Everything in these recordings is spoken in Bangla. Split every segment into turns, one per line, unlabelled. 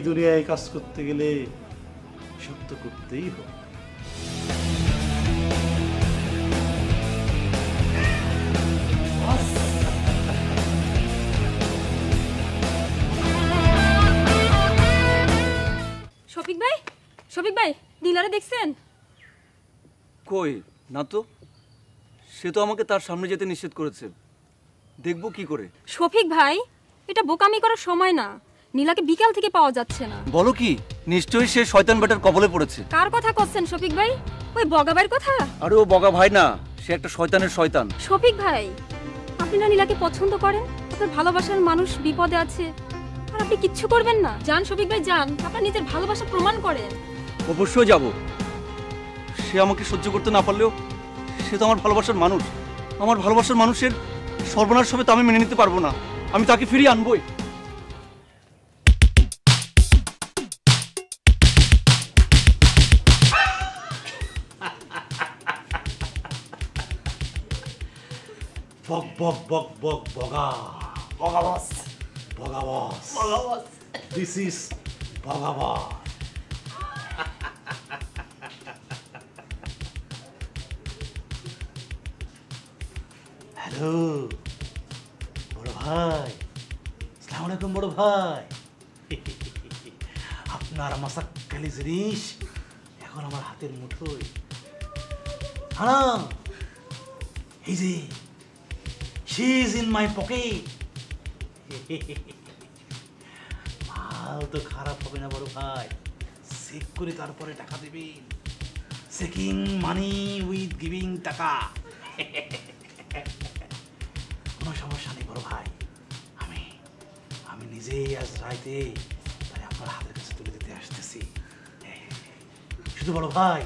এই দুনিয়ায় কাজ করতে গেলে সত্য করতেই হবে।
শফিক ভাই শফিক ভাই ডিলারে দেখছেন?
কই না তো সে তো আমাকে তার সামনে যেতে নিষেধ করেছে। দেখব কি করে।
শফিক ভাই এটা বোকামি করার সময় না। নীলাকে বিকাল থেকে পাওয়া যাচ্ছে না।
বলো কি নিশ্চয়ই সে শয়তান বেটার কবলে পড়েছে।
কার কথা করছেন শফিক ভাই? ওই বগাবাইয়ের কথা?
আরে ও বগা ভাই না সে একটা শয়তানের শয়তান।
শফিক ভাই আপনি না নীলাকে পছন্দ করেন? আপনার ভালোবাসার মানুষ বিপদে আছে। আর আপনি কিচ্ছু করবেন না। যান শফিক ভাই যান। আপনার নিজের ভালোবাসা প্রমাণ করেন।
অবশ্যই যাব। সে আমাকে সহ্য করতে না পারলেও সে তো আমার ভালোবাসার মানুষ। আমার ভালোবাসার মানুষের সর্বনাশ হবে তো আমি মেনে নিতে পারব না। আমি তাকে ফিরিয়ে আনবই।
বক বক বক বগা। Boga boss Boga boss Boga boss this is Boga boss hello বড় ভাই। আসসালামু আলাইকুম বড় ভাই। আপনার মাসাক্কালি জিনিস এখন আমার হাতের মুঠোয়। হ্যাঁ এই যে she is in my pocket মাল তো খারাপ হবে না বড় ভাই। চেক করে তারপরে টাকা দেবেন। চেকিং মানি উইথ গিভিং টাকা। কোনো সমস্যা নেই বড় ভাই। আমি আমি নিজেই আজ রাইতে তাই আপনার হাতের কাছে তুলে দিতে আসতেছি। শুধু বড় ভাই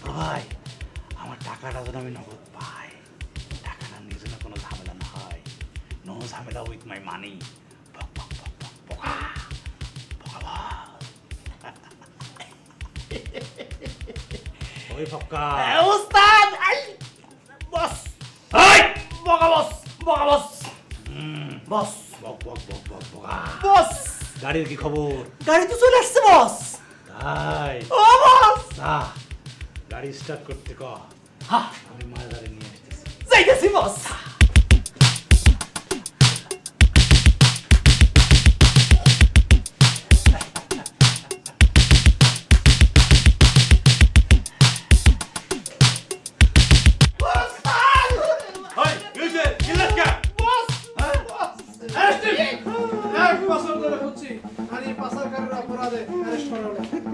বড় ভাই, আমার টাকাটা যেন আমি নগদ ঝামেলা উইথ মাই মানি ওই ফক্কা
উস্তাদ বস
এই!
বগা বস বস
বস বক বক বক বক বকা
বস
গাড়ির কি খবর
গাড়ি তো চলে আসছে বস
তাই
ও বস
না গাড়ি স্টার্ট করতে ক
হ্যাঁ
আমি মাল গাড়ি নিয়ে আসতেছি
যাইতেছি বস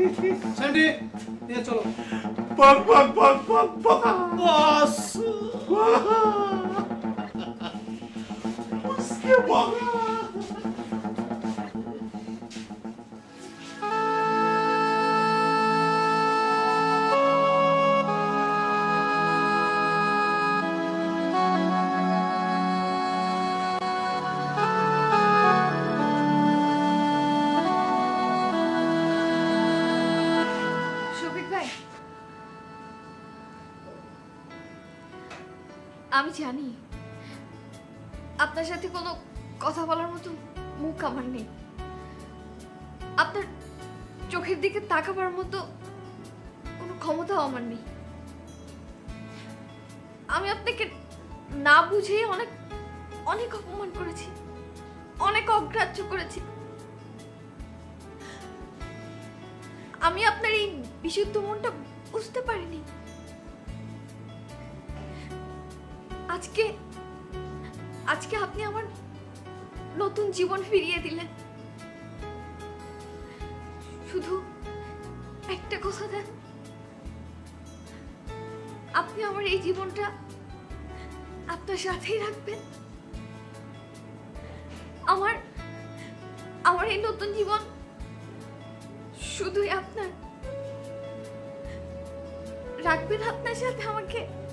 হলো স্যান্ডি নিয়ে চলো
বক বক বক বক বকা
বস
শফিক আমি জানি। আপনার সাথে কোনো কথা বলার মতো মুখ আমার নেই। আপনার চোখের দিকে তাকাবার মতো কোনো ক্ষমতাও আমার নেই। আমি আপনাকে না বুঝেই অনেক অনেক অপমান করেছি। অনেক অগ্রাহ্য করেছি। আমি আপনার এই বিশুদ্ধ মনটা বুঝতে পারিনি। আজকে আজকে আপনি আমার নতুন জীবন ফিরিয়ে দিলেন। শুধু একটা কথা দেন আপনি আমার এই জীবনটা আপনার সাথেই রাখবেন। আমার আমার এই নতুন জীবন শুধুই আপনার। রাখবেন আপনার সাথে আমাকে।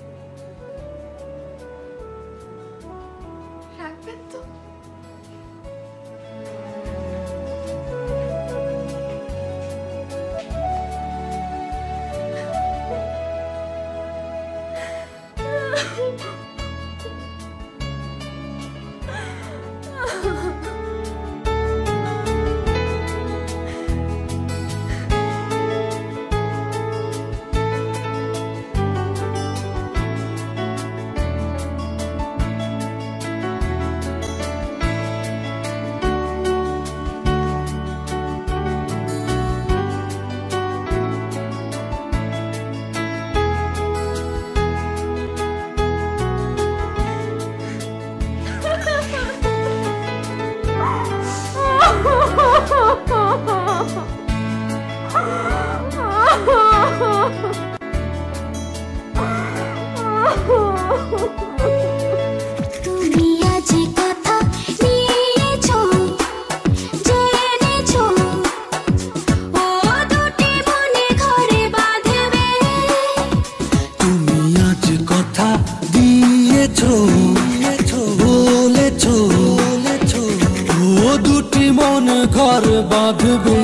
বাঁধবে